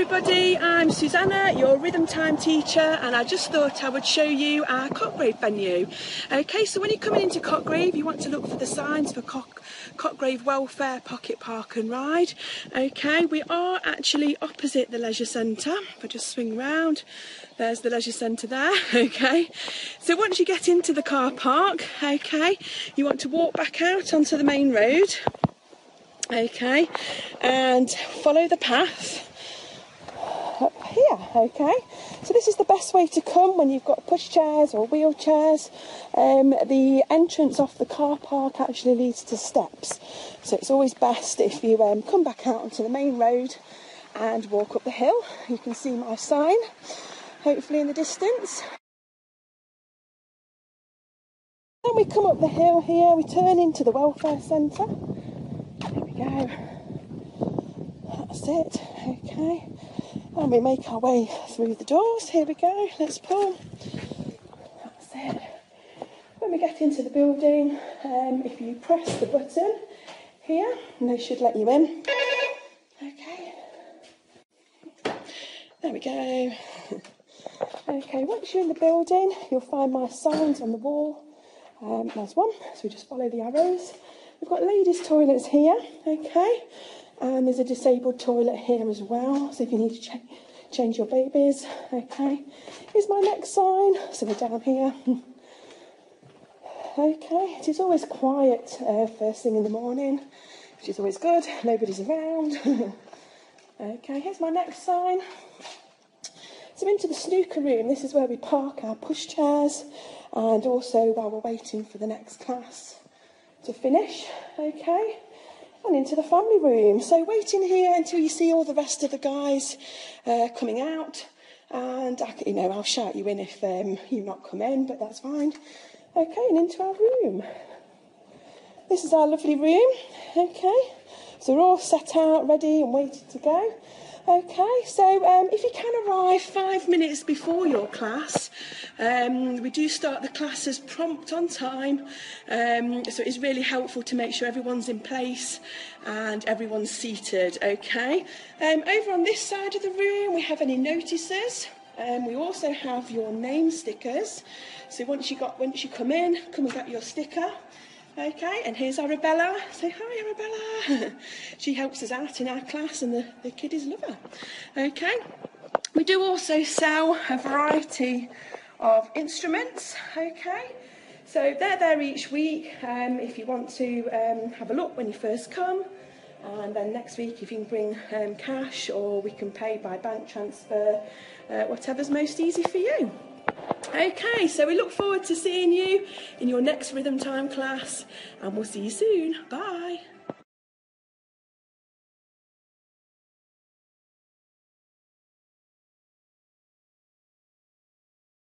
everybody, I'm Suzanna, your rhythm time teacher, and I just thought I would show you our Cotgrave venue. Okay, so when you're coming into Cotgrave, you want to look for the signs for Cock Cotgrave Welfare Pocket Park and Ride. Okay, we are actually opposite the leisure centre. If I just swing round, there's the leisure centre there. Okay, so once you get into the car park, okay, you want to walk back out onto the main road. Okay, and follow the path up here, okay? So this is the best way to come when you've got pushchairs or wheelchairs. Um, the entrance off the car park actually leads to steps. So it's always best if you um, come back out onto the main road and walk up the hill. You can see my sign, hopefully in the distance. Then we come up the hill here, we turn into the welfare centre. There we go. That's it, okay and we make our way through the doors. Here we go, let's pull. That's it. When we get into the building, um, if you press the button here, they should let you in. Okay. There we go. Okay, once you're in the building, you'll find my signs on the wall. Um, there's one, so we just follow the arrows. We've got ladies' toilets here, okay. And there's a disabled toilet here as well, so if you need to ch change your babies, okay. Here's my next sign, so we're down here. okay, it is always quiet uh, first thing in the morning, which is always good, nobody's around. okay, here's my next sign. So into the snooker room, this is where we park our pushchairs and also while we're waiting for the next class to finish, okay and into the family room. So wait in here until you see all the rest of the guys uh, coming out. And, I, you know, I'll shout you in if um, you've not come in, but that's fine. Okay, and into our room. This is our lovely room. Okay, so we're all set out, ready and waiting to go. Okay, so um, if you can arrive five minutes before your class, um, we do start the classes prompt on time, um, so it's really helpful to make sure everyone's in place and everyone's seated. Okay, um, over on this side of the room, we have any notices. Um, we also have your name stickers. So once you got once you come in, come and get your sticker. Okay, and here's Arabella. Say hi, Arabella. she helps us out in our class, and the, the kiddies love her. Okay, we do also sell a variety of instruments. Okay, so they're there each week um, if you want to um, have a look when you first come. And then next week, if you can bring um, cash or we can pay by bank transfer, uh, whatever's most easy for you. Okay, so we look forward to seeing you in your next Rhythm Time class and we'll see you soon. Bye.